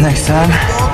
Next time,